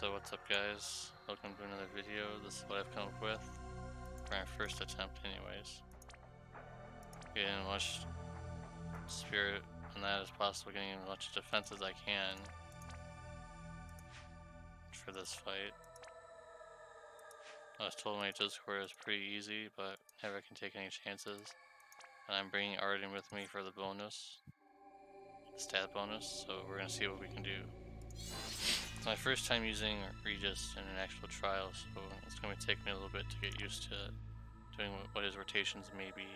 So what's up guys? Welcome to another video. This is what I've come up with. For my first attempt anyways. Getting as much spirit on that as possible, getting as much defense as I can for this fight. I was told my Discord is pretty easy, but never can take any chances. And I'm bringing Ardyn with me for the bonus, stat bonus, so we're gonna see what we can do. It's my first time using Regis in an actual trial, so it's going to take me a little bit to get used to doing what his rotations may be.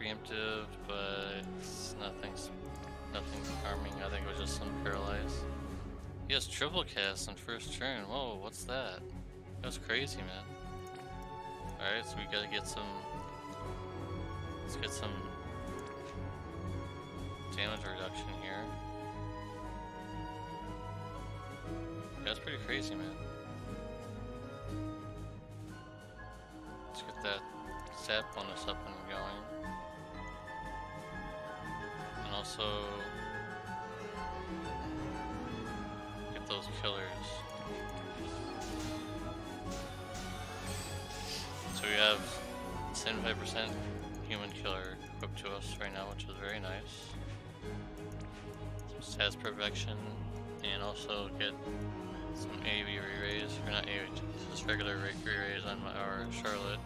Preemptive, but nothing, nothing harming. I think it was just some paralyze. He has triple cast on first turn. Whoa, what's that? That's crazy, man. Alright, so we gotta get some... Let's get some damage reduction here. That's pretty crazy, man. Let's get that stat bonus up and going. And also... Get those killers. We have 75% human killer equipped to us right now, which is very nice. Some stats perfection, and also get some AV re-raise, or not AV, just regular re-raise on our Charlotte.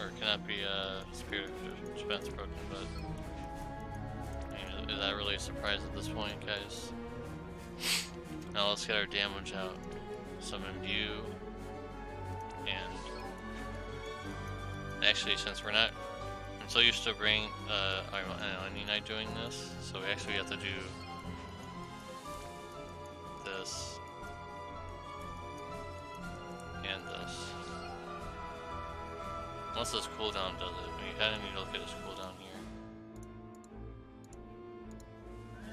Or cannot be uh, spirit defense broken, but I mean, is that really a surprise at this point, guys? now let's get our damage out. Some imbue, and actually since we're not, I'm so used to bring uh, Onion Knight doing this, so we actually have to do cooldown does it. We kinda need to look at his cooldown here.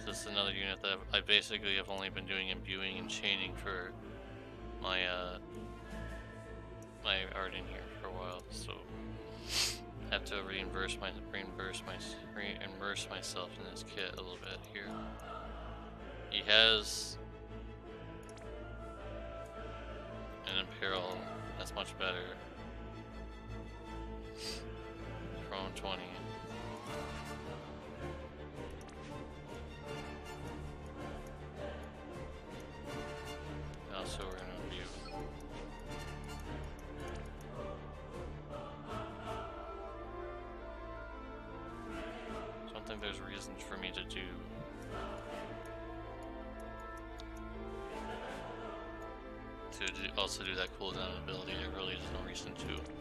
this is another unit that I basically have only been doing imbuing and chaining for my uh my Ardyn here for a while, so I have to reimburse my reimburse my reimburse myself in this kit a little bit here. He has an Imperil that's much better. Prone 20. Also, we're gonna view. I don't think there's reasons for me to do to also do that cooldown ability. There really is no reason to.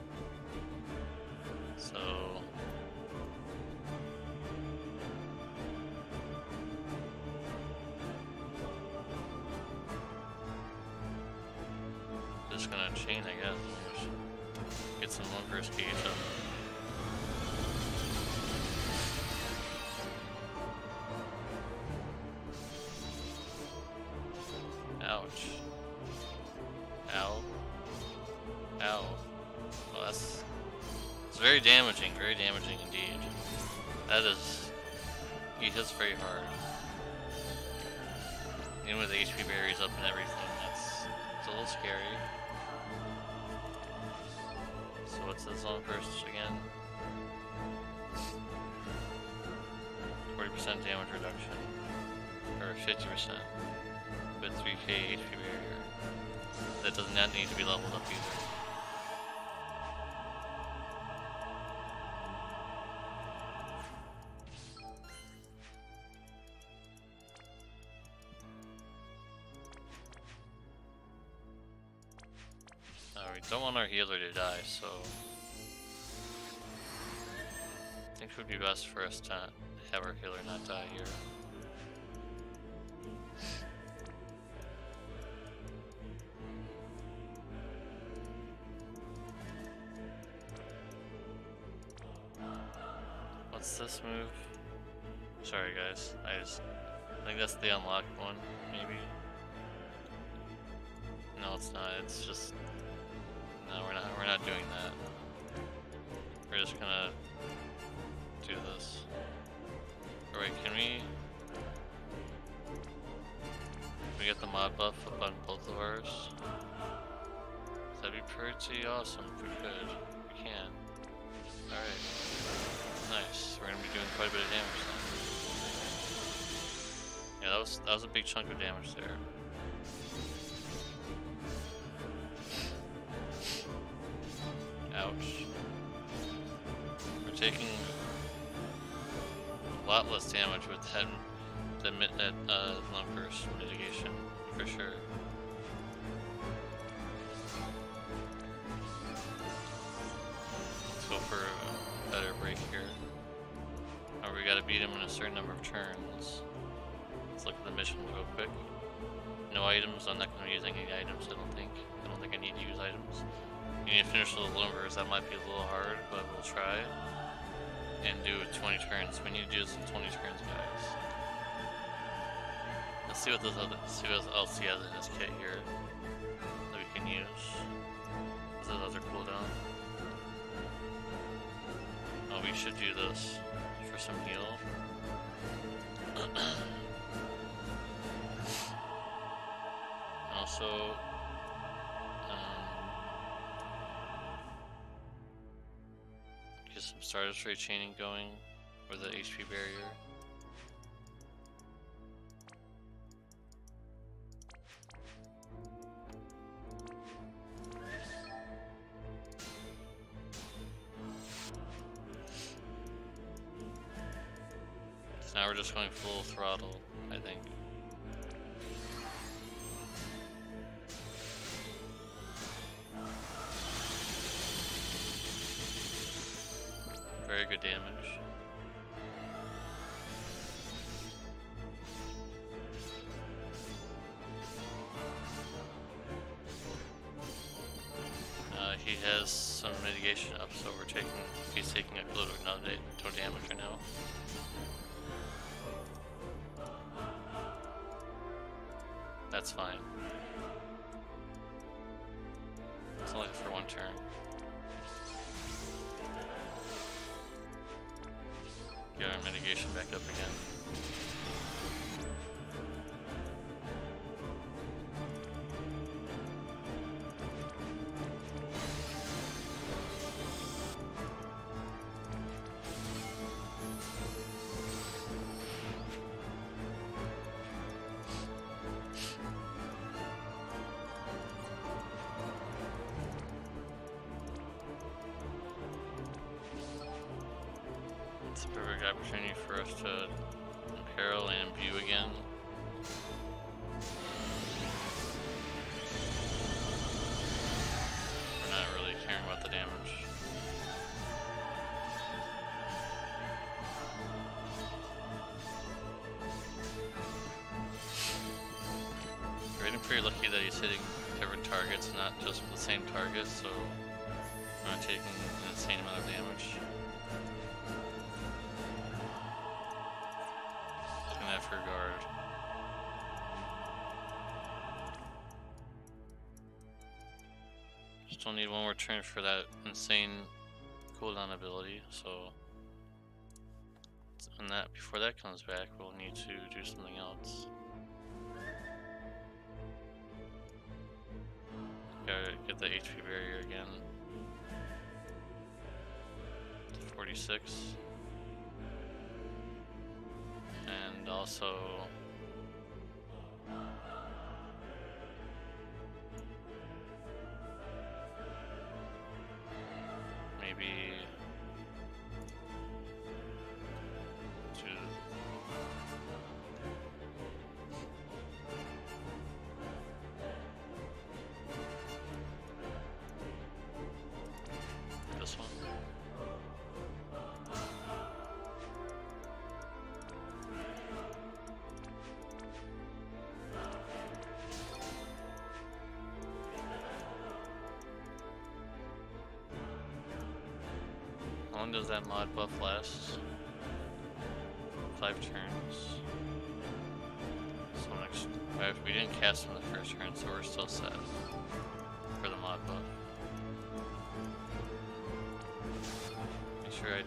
Very damaging, very damaging indeed. That is... He hits very hard. Even with HP barriers up and everything, that's... It's a little scary. So what's this on first again? 40% damage reduction. Or 50% with 3k HP barrier. That does not need to be leveled up either. Don't want our healer to die, so... I think it would be best for us to have our healer not die here. what's this move? Sorry guys, I just I think that's the unlocked one, maybe. No, it's not. It's just no. We're not. We're not doing that. We're just gonna do this. Or wait, can we? Can we get the mod buff up on both of ours? That'd be pretty awesome if we could. We can. Alright. Nice. We're gonna be doing quite a bit of damage. Yeah, that was that was a big chunk of damage there. Lot less damage with the that uh, lumpers mitigation for sure. Let's go for a better break here. Oh, we gotta beat him in a certain number of turns. Let's look at the mission real quick. No items, I'm not gonna be using any items, I don't think. I don't think I need to use items. You need to finish those lumbers, that might be a little hard, but we'll try. And do 20 turns. We need to do some 20 turns, guys. Let's see what this other see what else he has in his kit here that we can use. Other cooldown? Oh, we should do this for some heal. also, some Stardust Ray chaining going for the HP barrier. He has some mitigation up, so we're taking he's taking a little no damage right now. That's fine. It's only for one turn. Get our mitigation back up again. Perfect opportunity for us to imperil and imbue again. We're not really caring about the damage. Getting pretty lucky that he's hitting different targets, not just the same target, so not taking an insane amount of damage. Guard. Still need one more turn for that insane cooldown ability, so and that before that comes back we'll need to do something else. Gotta get the HP barrier again. 46. Also long does that mod buff last? five turns. So we didn't cast him the first turn, so we're still set for the mod buff. Make sure I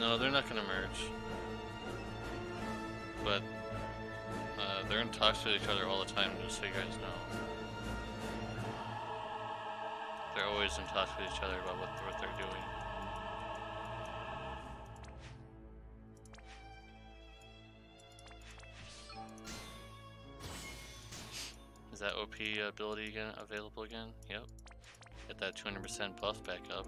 No, they're not gonna merge. But uh, they're in talks with each other all the time, just so you guys know. They're always in talks with each other about what, what they're doing. Is that OP ability again available again? Yep. Get that 200% buff back up.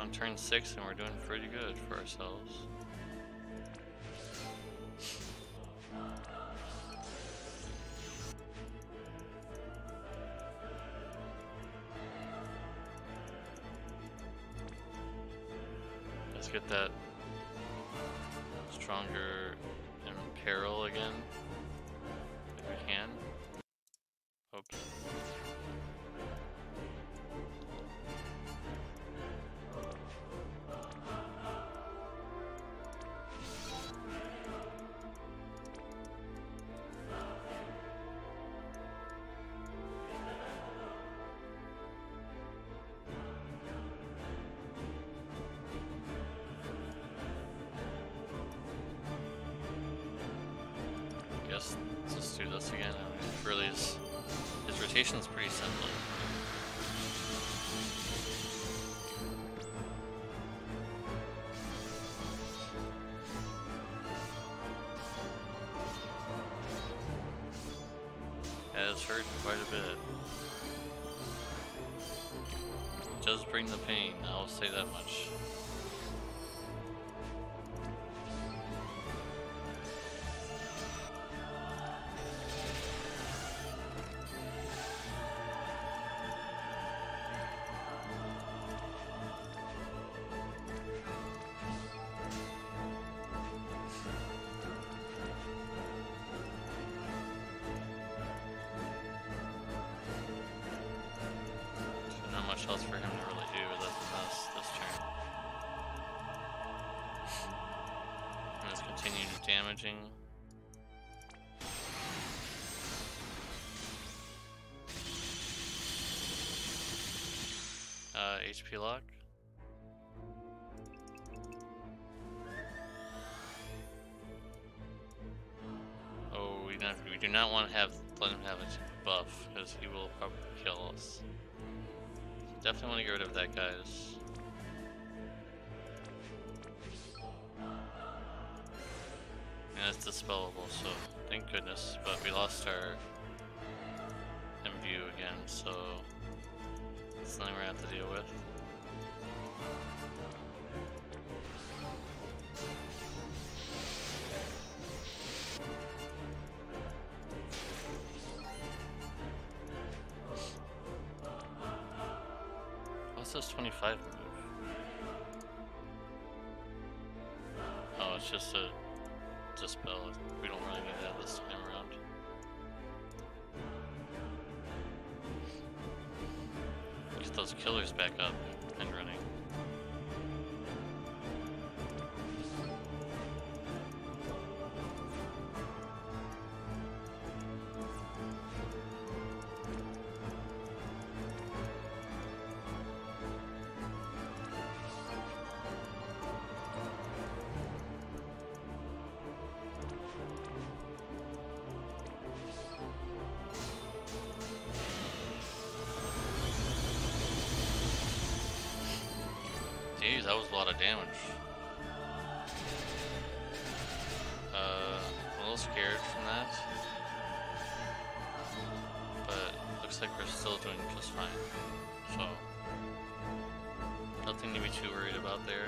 On turn 6 and we're doing pretty good for ourselves. His rotation is pretty simple. Has hurt quite a bit. Does bring the pain, I'll say that much. Damaging. Uh, HP lock. Oh, we not we do not want to have let him have a buff because he will probably kill us. Definitely want to get rid of that, guys. And it's dispellable, so thank goodness. But we lost our MVU again, so it's something we're gonna have to deal with. What's this 25 move? Oh, it's just a dispel. We don't really need that this time that was a lot of damage. Uh, I'm a little scared from that. But looks like we're still doing just fine. So, nothing to be too worried about there.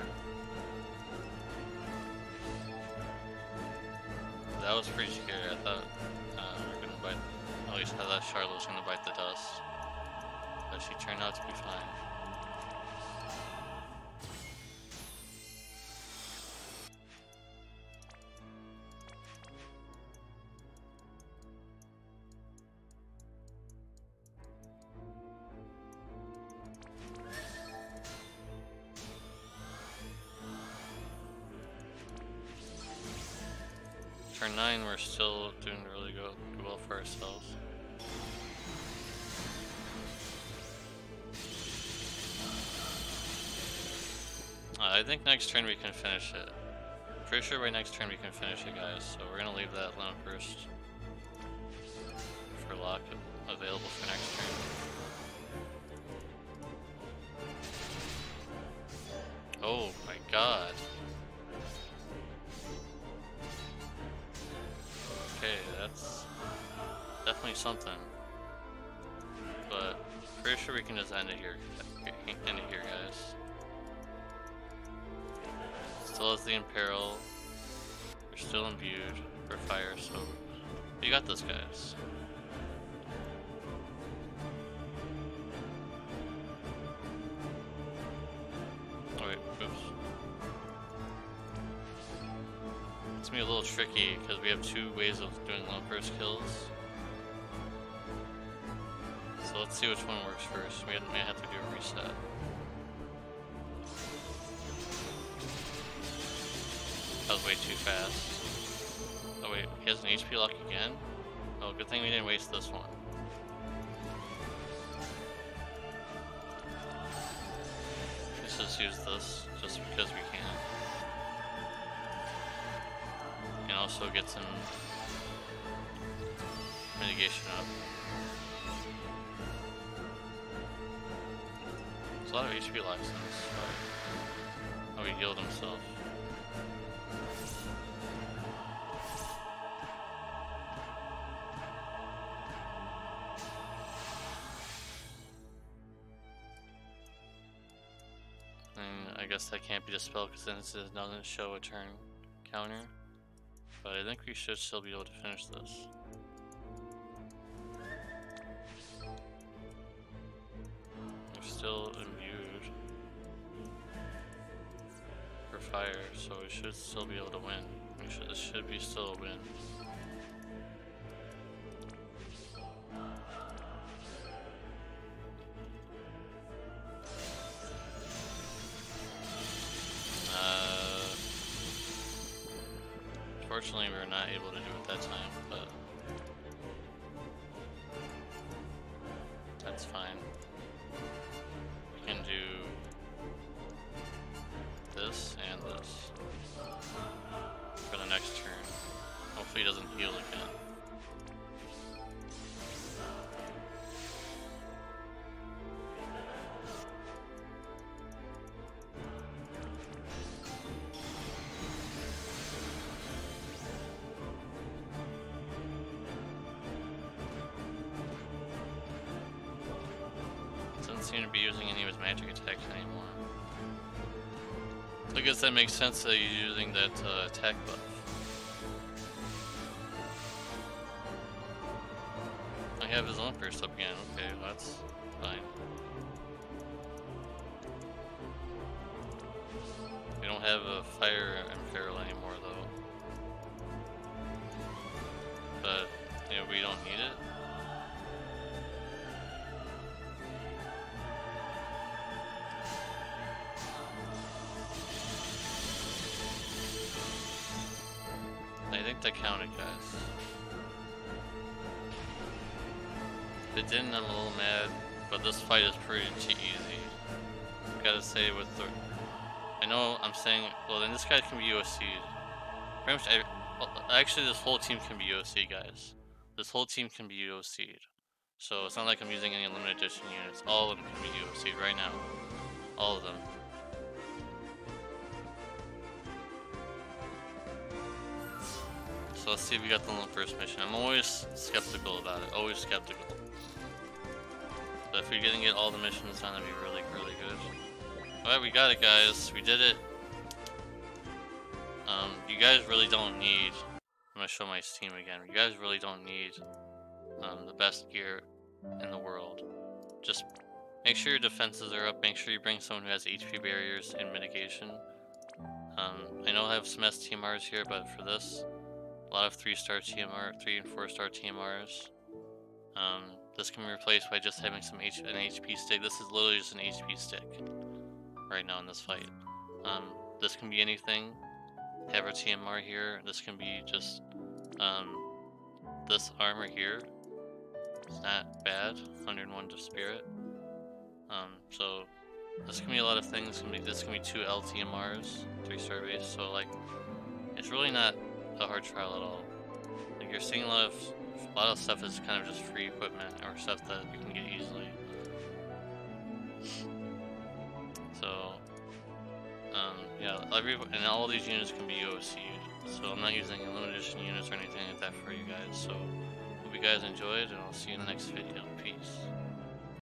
That was pretty scary. I thought uh, we were gonna bite. At least I thought Charlotte was gonna bite the dust, but she turned out to be fine. Next turn we can finish it. Pretty sure by next turn we can finish it, guys. So we're gonna leave that Lone Burst for lock available for next turn. Oh my god. Okay, that's definitely something. But pretty sure we can just end it here. End it here, guys. Still has the Imperil. We're still imbued for fire, so we got this, guys. Wait, oops. It's gonna be a little tricky because we have two ways of doing lone first kills. So let's see which one works first. We may have to do a reset. That was way too fast. Oh wait, he has an HP lock again? Oh, good thing we didn't waste this one. Let's just use this, just because we can. And also get some mitigation up. There's a lot of HP locks in this fight. Oh, he healed himself. That can't be dispelled because then it doesn't show a turn counter. But I think we should still be able to finish this. We're still imbued for fire, so we should still be able to win. We should, this should be still a win. Fortunately, we were not able to do it that time, but Doesn't seem to be using any of his magic attacks anymore. I guess that makes sense that he's using that uh, attack buff. I have his own first up again. Okay, that's fine. We don't have a fire I think that counted, guys. If it didn't, I'm a little mad, but this fight is pretty easy. I Gotta say, with the. I know I'm saying, well, then this guy can be USC. Pretty much, well, actually, this whole team can be USC, guys. This whole team can be USC. So it's not like I'm using any limited edition units. All of them can be USC right now. All of them. So let's see if we got them on the first mission. I'm always skeptical about it, always skeptical. But if we didn't get all the missions, it's gonna be really, really good. Alright, we got it guys, we did it. Um, you guys really don't need, I'm gonna show my Steam again, you guys really don't need um, the best gear in the world. Just make sure your defenses are up, make sure you bring someone who has HP barriers and mitigation. Um, I know I have some STMRs here, but for this, a lot of 3-star TMR, 3 and 4-star TMRs. Um, this can be replaced by just having some H an HP stick. This is literally just an HP stick right now in this fight. Um, this can be anything. Have a TMR here. This can be just um, this armor here. It's not bad. 101 to spirit. Um, so this can be a lot of things. This can be, this can be two LTMRs, three base. So like, it's really not a hard trial at all. Like you're seeing a lot of a lot of stuff is kind of just free equipment or stuff that you can get easily. So, um, yeah, every and all these units can be OC'd. So I'm not using limited edition units or anything like that for you guys. So hope you guys enjoyed, and I'll see you in the next video. Peace.